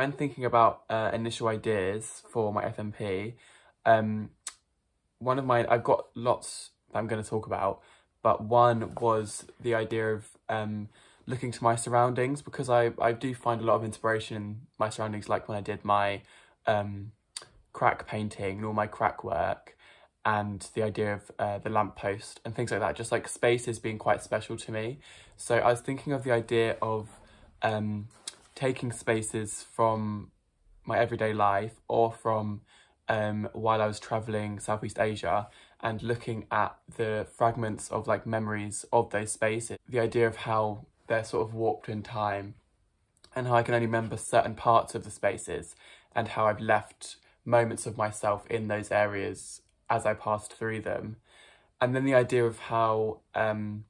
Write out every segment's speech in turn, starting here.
When thinking about uh, initial ideas for my FMP, um, one of my, I've got lots that I'm going to talk about, but one was the idea of um, looking to my surroundings because I, I do find a lot of inspiration in my surroundings, like when I did my um, crack painting and all my crack work and the idea of uh, the lamppost and things like that, just like spaces being quite special to me. So I was thinking of the idea of um, taking spaces from my everyday life or from um, while I was traveling Southeast Asia and looking at the fragments of like memories of those spaces, the idea of how they're sort of warped in time and how I can only remember certain parts of the spaces and how I've left moments of myself in those areas as I passed through them. And then the idea of how um,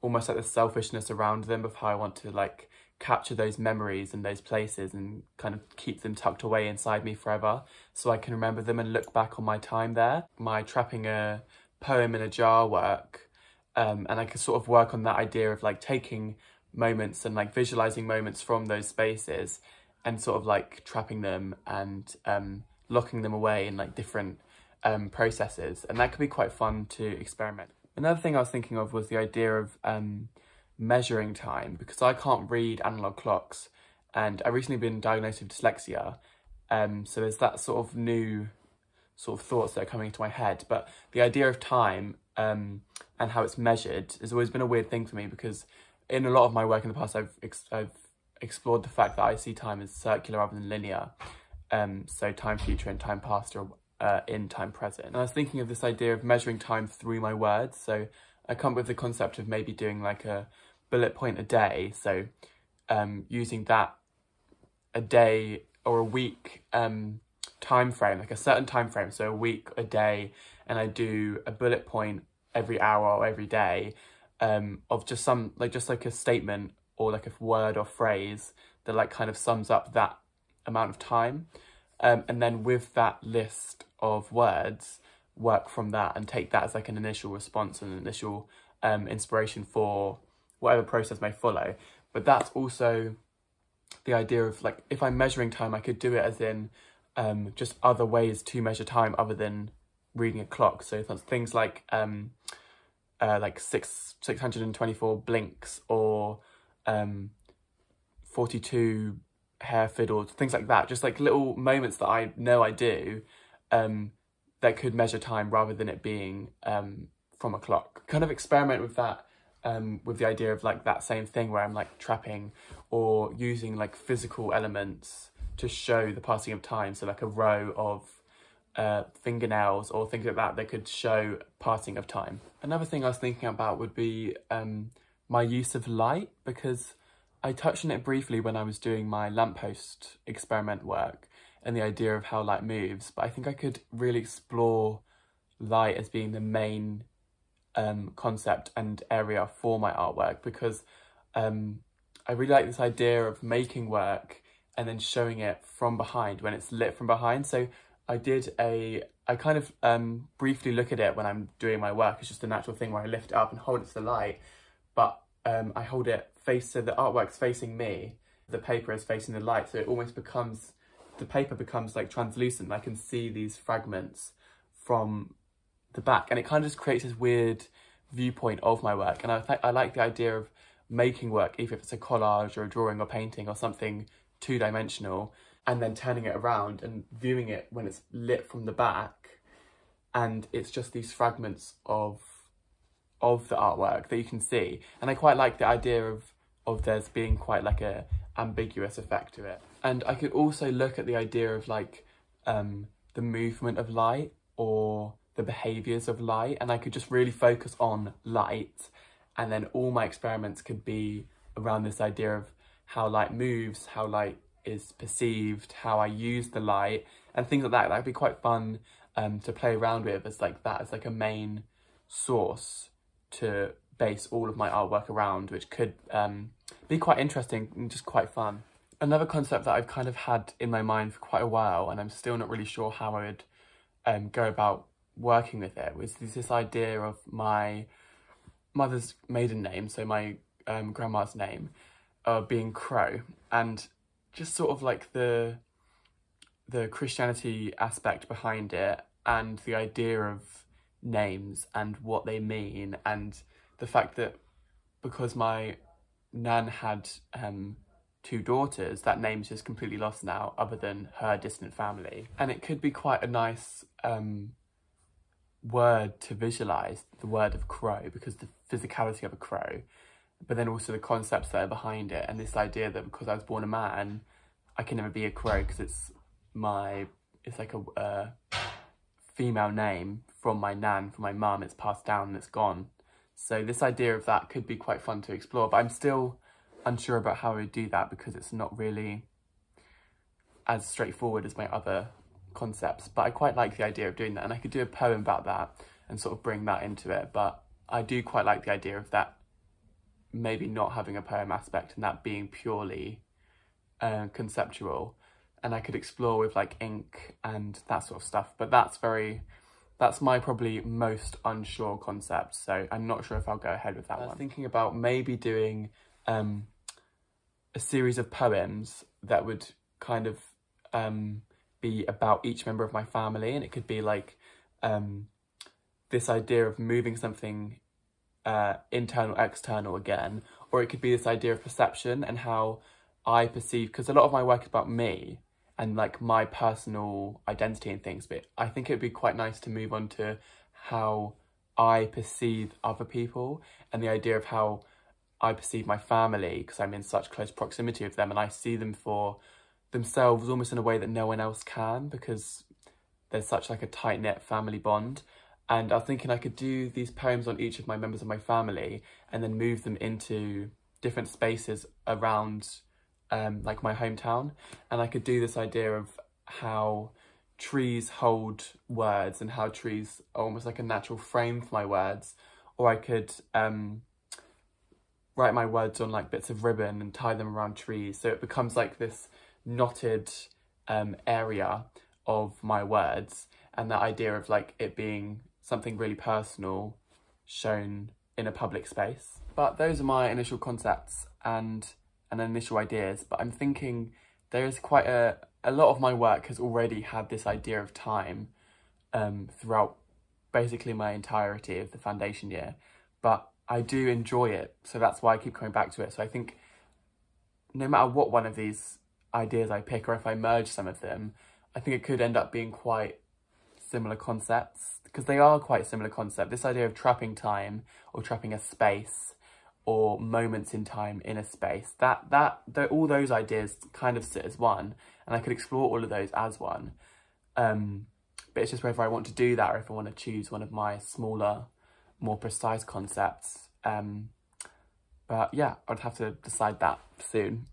almost like the selfishness around them of how I want to like capture those memories and those places and kind of keep them tucked away inside me forever so I can remember them and look back on my time there. My trapping a poem in a jar work um, and I could sort of work on that idea of like taking moments and like visualizing moments from those spaces and sort of like trapping them and um, locking them away in like different um, processes and that could be quite fun to experiment. Another thing I was thinking of was the idea of um, measuring time because I can't read analog clocks and I've recently been diagnosed with dyslexia um, so there's that sort of new sort of thoughts that are coming into my head but the idea of time um, and how it's measured has always been a weird thing for me because in a lot of my work in the past I've, ex I've explored the fact that I see time as circular rather than linear um, so time future and time past are uh, in time present. And I was thinking of this idea of measuring time through my words. So I come up with the concept of maybe doing like a bullet point a day. So um, using that a day or a week um, time frame, like a certain time frame. So a week, a day, and I do a bullet point every hour or every day um, of just some, like just like a statement or like a word or phrase that like kind of sums up that amount of time. Um, and then with that list of words, work from that and take that as like an initial response and an initial um, inspiration for whatever process may follow. But that's also the idea of like, if I'm measuring time, I could do it as in um, just other ways to measure time other than reading a clock. So things like um, uh, like six 624 blinks or um, 42 hair fiddles, things like that. Just like little moments that I know I do um, that could measure time rather than it being um, from a clock. Kind of experiment with that, um, with the idea of like that same thing where I'm like trapping or using like physical elements to show the passing of time. So like a row of uh, fingernails or things like that that could show passing of time. Another thing I was thinking about would be um, my use of light because I touched on it briefly when I was doing my lamppost experiment work and the idea of how light moves, but I think I could really explore light as being the main um, concept and area for my artwork because um, I really like this idea of making work and then showing it from behind when it's lit from behind. So I did a, I kind of um, briefly look at it when I'm doing my work. It's just a natural thing where I lift it up and hold it to the light, but um, I hold it face, so the artwork's facing me, the paper is facing the light, so it almost becomes, the paper becomes like translucent. I can see these fragments from the back and it kind of just creates this weird viewpoint of my work. And I, I like the idea of making work, even if it's a collage or a drawing or painting or something two-dimensional, and then turning it around and viewing it when it's lit from the back and it's just these fragments of of the artwork that you can see. And I quite like the idea of, of there's being quite like a ambiguous effect to it. And I could also look at the idea of like um, the movement of light or the behaviours of light and I could just really focus on light and then all my experiments could be around this idea of how light moves, how light is perceived, how I use the light and things like that. That would be quite fun um, to play around with as like that as like a main source to base all of my artwork around, which could um, be quite interesting and just quite fun. Another concept that I've kind of had in my mind for quite a while, and I'm still not really sure how I would um, go about working with it, was this idea of my mother's maiden name, so my um, grandma's name, uh, being Crow. And just sort of like the the Christianity aspect behind it and the idea of names and what they mean and the fact that because my nan had um, two daughters, that name's just completely lost now, other than her distant family. And it could be quite a nice um, word to visualize, the word of crow, because the physicality of a crow, but then also the concepts that are behind it, and this idea that because I was born a man, I can never be a crow because it's my, it's like a female name from my nan, from my mum, it's passed down and it's gone. So this idea of that could be quite fun to explore, but I'm still unsure about how I would do that because it's not really as straightforward as my other concepts. But I quite like the idea of doing that and I could do a poem about that and sort of bring that into it. But I do quite like the idea of that maybe not having a poem aspect and that being purely uh, conceptual. And I could explore with like ink and that sort of stuff. But that's very that's my probably most unsure concept, so I'm not sure if I'll go ahead with that one. Thinking about maybe doing um, a series of poems that would kind of um, be about each member of my family, and it could be like um, this idea of moving something uh, internal, external again, or it could be this idea of perception and how I perceive, because a lot of my work is about me, and like my personal identity and things, but I think it would be quite nice to move on to how I perceive other people and the idea of how I perceive my family because I'm in such close proximity with them and I see them for themselves almost in a way that no one else can because there's such like a tight knit family bond. And I was thinking I could do these poems on each of my members of my family and then move them into different spaces around um, like my hometown, and I could do this idea of how trees hold words and how trees are almost like a natural frame for my words, or I could um, write my words on like bits of ribbon and tie them around trees, so it becomes like this knotted um, area of my words, and that idea of like it being something really personal shown in a public space. But those are my initial concepts and and initial ideas, but I'm thinking there is quite a, a lot of my work has already had this idea of time um, throughout basically my entirety of the foundation year, but I do enjoy it, so that's why I keep coming back to it. So I think no matter what one of these ideas I pick, or if I merge some of them, I think it could end up being quite similar concepts, because they are quite similar concept. This idea of trapping time, or trapping a space, or moments in time in a space. That that all those ideas kind of sit as one, and I could explore all of those as one. Um, but it's just whether I want to do that or if I want to choose one of my smaller, more precise concepts. Um, but yeah, I'd have to decide that soon.